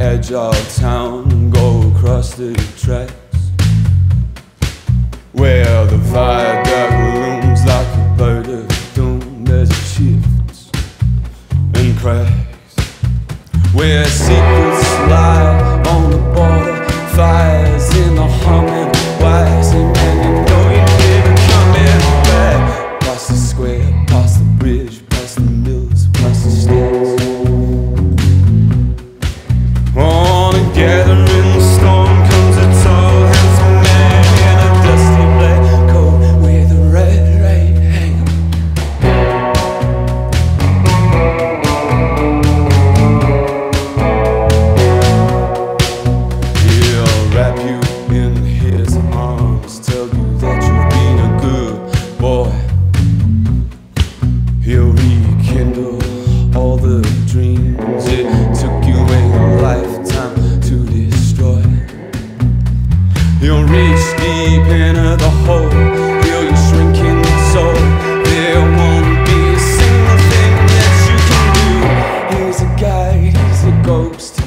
edge of town, go across the track. dreams. It took you a lifetime to destroy. You'll reach deep into the hole, feel your shrinking soul. There won't be a single thing that you can do. He's a guide, he's a ghost.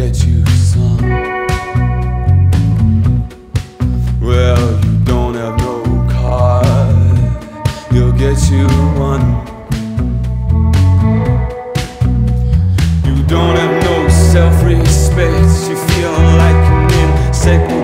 get you some. Well, you don't have no car, he'll get you one. You don't have no self respect, you feel like you're in second.